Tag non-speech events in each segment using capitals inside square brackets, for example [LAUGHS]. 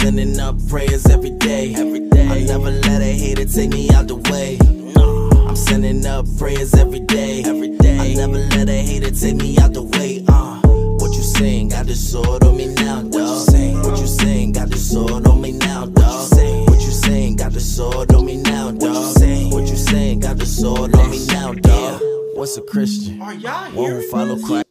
sending up prayers every day. Every day. I never let a hater take me out the way. I'm sending up prayers every day. Every day. I never let a hater take me out the way. Uh. What you saying? Got the sword on me now, dog. What you saying? What you saying? Got the sword on me now, dog. What you saying? Got the sword on me now, dog. What you saying? What you saying? Got the sword on me now, dog. What's a Christian? Are y'all One who hearing follow? Christ.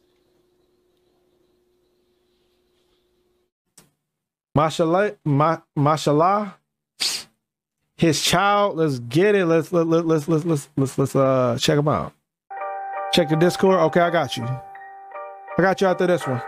Mishlei, ma, Mishlei. His child. Let's get it. Let's let, let, let's let's let's let's let's uh check him out. Check the Discord. Okay, I got you. I got you after this one.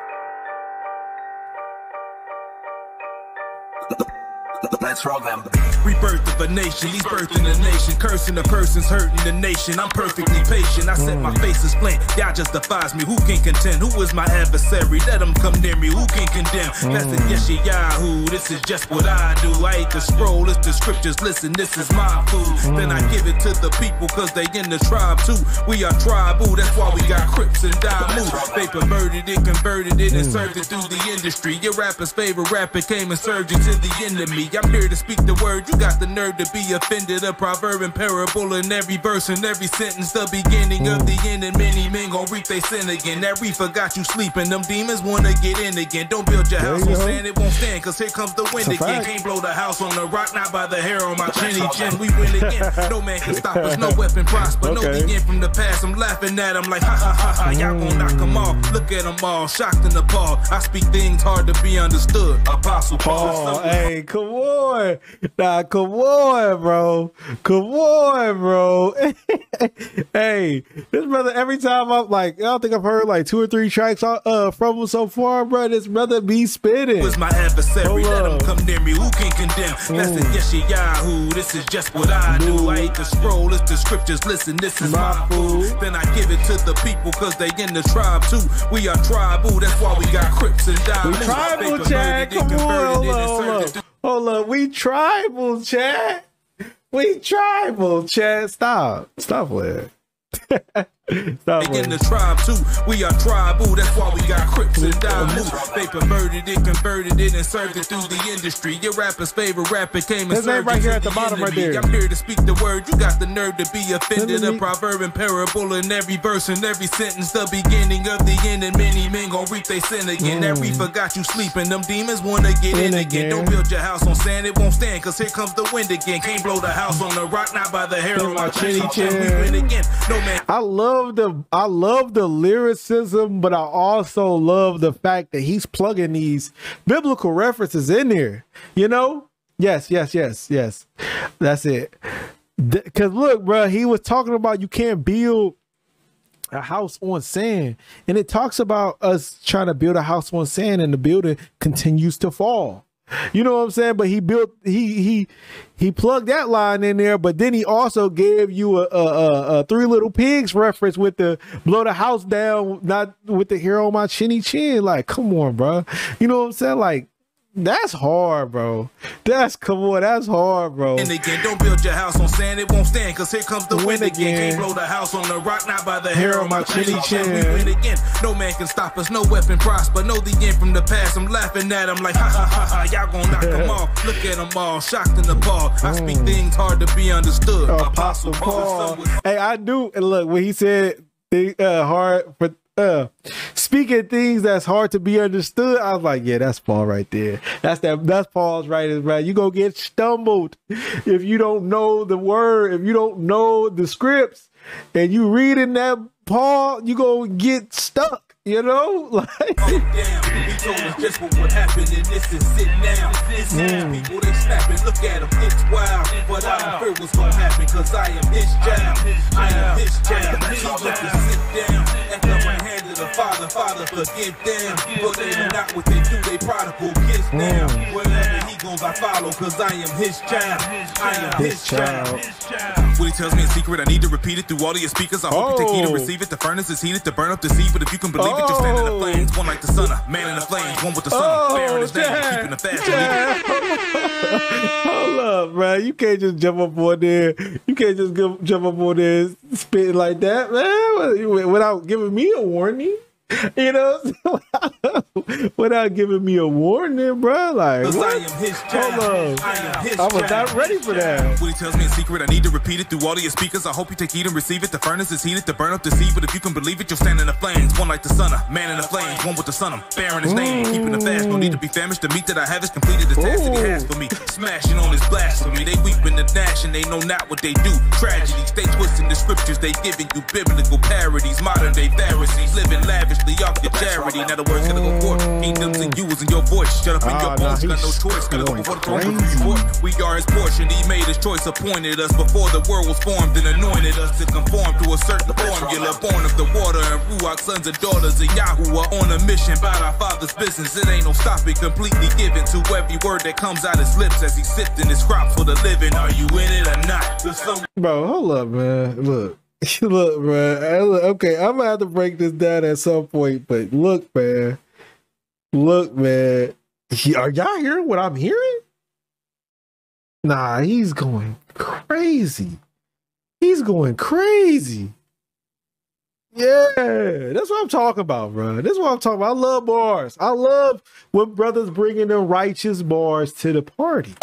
Let's roll them. Rebirth of a nation, he's birthing a nation. Cursing the person's hurting the nation. I'm perfectly patient. I set my mm. face is plain. Y'all just defies me. Who can contend? Who is my adversary? Let him come near me. Who can condemn? Mm. That's the Yeshayahu. This is just what I do. I ain't the scroll, it's the scriptures. Listen, this is my food. Then I mm. give it to the people cause they in the tribe too. We are tribal, that's why we got Crips and Damu. They perverted it, converted it, and served it through the industry. Your rapper's favorite rapper came and served it to the enemy. I'm here to speak the word. You got the nerve to be offended. A proverb and parable in every verse and every sentence. The beginning of the end, and many men gon' reap they sin again. That reefer got you sleeping. Them demons wanna get in again. Don't build your house on sand, it won't stand. Cause here comes the wind again. Can't blow the house on the rock, not by the hair on my chinny chin. We win again. [LAUGHS] No man can stop us, no weapon prosper. No Okay. the end from the past. I'm laughing at them like ha ha ha ha. Y'all gon' knock them off. Look at them all, shocked and appalled. I speak things hard to be understood. Apostle Paul. Oh, hey, come on. Nah, come on, bro. Come on, bro. [LAUGHS] hey, this brother, every time I'm like, I don't think I've heard like two or three tracks uh, from him so far, bro. This brother be spitting. was my adversary. Hold Let him up. come near me. Who can condemn? That's the Yeshayahu. This is just what I do. I ain't the scroll, it's the scriptures. Listen, this is My my food. food. Then I give it to the people cause they in the tribe too. We are tribal. That's why we got Crips and Diamonds. tribal, They Chad. perverted it, Come on, hold up. We tribal, chat. We tribal, chat. Stop. Stop with it. [LAUGHS] Stop They in the tribe too. We are tribal. That's why we got Crips and Diamonds. They perverted it, converted it, and served it through the industry. Your rapper's favorite rapper came and His served right here at the bottom right enemy. there. I'm here to speak the word. You got the nerve to be offended. A proverb and parable in every verse and every sentence. The beginning of the end, and many men gon' reap they sin again. Mm. That reefer got you sleeping. Them demons wanna get In in, again. again. Don't build your house on sand, it won't stand. Cause here comes the wind again. Can't blow the house on the rock, not by the hair on my chinny chin. We win again. No man I love the I love the lyricism, but I also love the fact that he's plugging these biblical references in there. You know? Yes, yes, yes, yes. That's it. Because look, bro, he was talking about you can't build a house on sand, and it talks about us trying to build a house on sand, and the building continues to fall. [LAUGHS] You know what I'm saying? But he built he he he plugged that line in there, but then he also gave you a, a, a, a three little pigs reference with the blow the house down, not with the hair on my chinny chin. Like, come on, bro. You know what I'm saying? Like, that's hard, bro. That's come on, that's hard, bro. And again, don't build your house on sand, it won't stand. Cause here comes the Win wind again. again. Can't blow the house on the rock, not by the hair on my chinny chin. We win again. No man can stop us, no weapon prosper. Know the end from the past. I'm laughing at them like, ha ha ha ha. Y'all gon' knock them [LAUGHS] off. Look at them all, shocked and appalled. I speak things hard to be understood. Mm. Apostle Paul. Hey, I do. And look, when he said the uh, hard for uh speaking things that's hard to be understood, I was like, yeah, that's Paul right there. That's that. That's Paul's right. Right. You gonna get stumbled if you don't know the word. If you don't know the scripts, and you reading that Paul, you gonna get stuck. You know, [LAUGHS] like. Oh, damn. He told us just what would happen, and this is it now. This is people, they snapping. Look at them, it's wild. But I don't fear what's gonna happen, cause I am his child. I am his child. Father, Father, forgive them. But they know not what they do, they prodigal kiss now. Mm. Wherever he goes, I follow, cause I am his child. I am his, His child. child. What he tells me in secret, I need to repeat it through all of your speakers. I hope you take heed Oh. and receive it. The furnace is heated to burn up the seed, but if you can believe it, you'll stand in the Oh. flames. One like the sun, a man in the flames, one with the sun, Oh, bearing his name, Chad, keeping the fast. Chad. Hold up, bro. You can't just jump up on there. You can't just go, jump up on there and spit like that, man, without giving me a warning. You know, [LAUGHS] without giving me a warning, bro. Like, Cause I am his Hold on. I am his I was not ready for that. What he tells me in secret, I need to repeat it through all of your speakers. I hope you take heed and receive it. The furnace is heated to burn up the seed, but if you can believe it, you'll stand in the flames. One like the sun, of man in the flames, one with the son of bearing his name, keeping the fast. No need to be famished. The meat that I have is completed. The task that he has for me, smashing on his blasphemy. They weeping and gnashing, they know not what they do. Tragedies, they twisting the scriptures, they giving you biblical parodies. Modern day Pharisees living lavishly off your charity. Now the words gotta go forth. Kingdoms and you is in your voice. Shut up in Ah, your nah, bones, got no choice. Gotta go going before the throne of report. We are his portion. He made his choice, appointed us before the world was formed, and anointed us to conform to a certain formula. Born of the water and Ruach, sons and daughters of Yahuwah on a mission about our Father's business. It ain't no stopping, completely given to every word that comes out his lips as he's sifting his crops for the living. Are you in it or not? Bro, hold up, man. Look. [LAUGHS] Look, man. Okay, I'm gonna have to break this down at some point, but look, man. Look, man. Are y'all hearing what I'm hearing? Nah, he's going crazy. He's going crazy. Yeah, that's what I'm talking about, bro. That's what I'm talking about. I love bars. I love when brothers bringing them righteous bars to the party.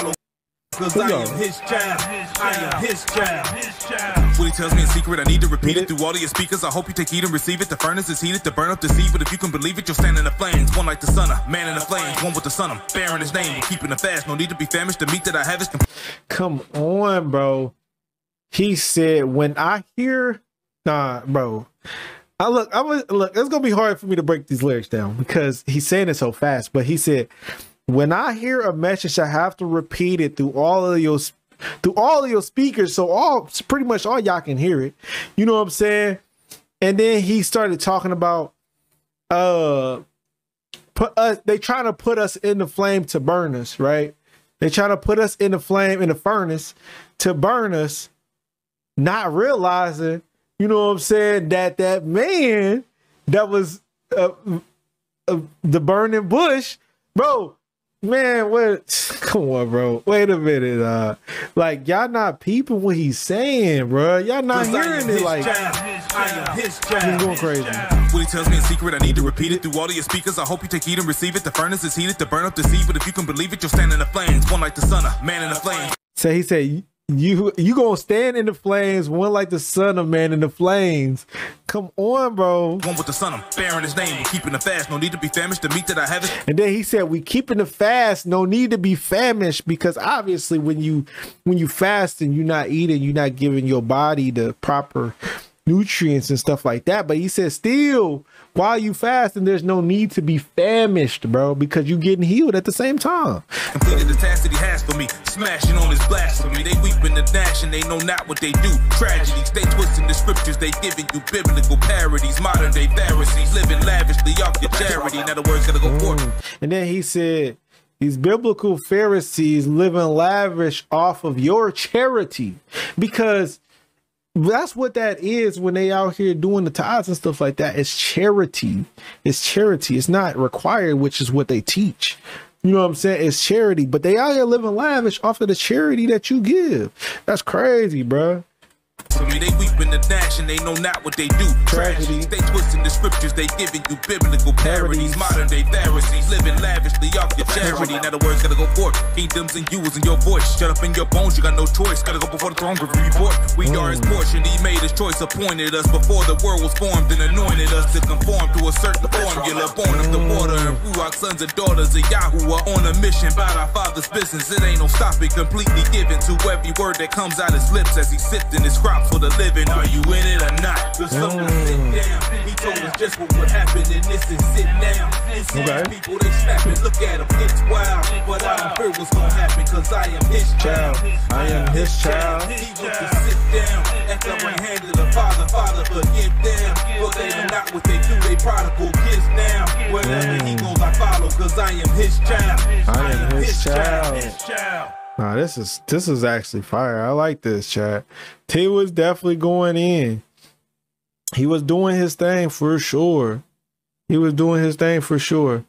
Cause I am his child. I am his child. What he tells me in secret, I need to repeat it through all of your speakers. I hope you take heed and receive it. The furnace is heated to burn up the seed, but if you can believe it, you'll stand in the flames. One like the son of man in the flames, one with the son of bearing his name, keeping the fast. No need to be famished. The meat that I have is. Come on, bro. He said, when I hear, nah, bro. I look, I'm gonna look. It's gonna be hard for me to break these lyrics down because he's saying it so fast. But he said, when I hear a message, I have to repeat it through all of your, through all of your speakers, so all pretty much all y'all can hear it. You know what I'm saying? And then he started talking about, uh, put us. They trying to put us in the flame to burn us, right? They trying to put us in the flame in the furnace to burn us, not realizing, you know what I'm saying, that that man that was uh, uh, the burning bush, bro. Man, what? [SIGHS] Come on, bro. Wait a minute. Uh, like y'all not peeping what he's saying, bro. Y'all not Cause I am hearing it. Like child. His he's child. going crazy. What he tells me in secret, I need to repeat it through all of your speakers. I hope you take heed and receive it. The furnace is heated to burn up the seed, but if you can believe it, you'll stand in the flames. One like the son of man in the flames. So he said, "You you gonna stand in the flames, one like the son of man in the flames." Come on, bro. One with the son of bearing his name, keeping the fast. No need to be famished. The meat that I have is And then he said, "We keeping the fast. No need to be famished because obviously, when you when you fast and you're not eating, you're not giving your body the proper nutrients and stuff like that." But he says, "Still, while you fasting, there's no need to be famished, bro, because you're getting healed at the same time." completed the task that he has for me. Smashing on his blasphemy. They weeping and gnashing, they know not what they do. Tragedies, they twisting the scriptures, they giving you biblical parodies. Modern day Pharisees living lavishly off your charity. Now the words gotta go forth. Mm. And then he said, These biblical Pharisees living lavish off of your charity. Because that's what that is when they out here doing the tithes and stuff like that. It's charity. It's charity. It's not required, which is what they teach. You know what I'm saying? It's charity, but they out here living lavish off of the charity that you give. That's crazy, bruh. For me, they weeping and gnashing, they know not what they do. Tragedy. They twisting the scriptures, they giving you biblical parodies. Modern day Pharisees living lavishly off your charity. Now the words gotta go forth. Kingdoms and you is in your voice. Shut up in your bones, you got no choice. Gotta go before the throne, review report. We are his portion, he made his choice, appointed us before the world was formed and anointed us to conform to a certain formula. Born of the water and Ruach, sons and daughters of Yahuwah on a mission about our Father's business. It ain't no stopping, completely given to every word that comes out his lips as he's sifting his crops for the living. Are you in it or not? The soul is mm. sit down. He told us just what would happen, and this is sit down. And Okay. people, they snapping. Look at him, it's wild. But I don't fear what's gonna happen, cause I am his child. I am his child. He wants to sit down at the right hand of the Father. Father, forgive them. For they know not what they do, they prodigal kids now. Wherever he mm. goes, I follow, cause I am his child. I am his child. His child. Nah, this is this is actually fire. I like this chat. T was definitely going in. He was doing his thing for sure. He was doing his thing for sure.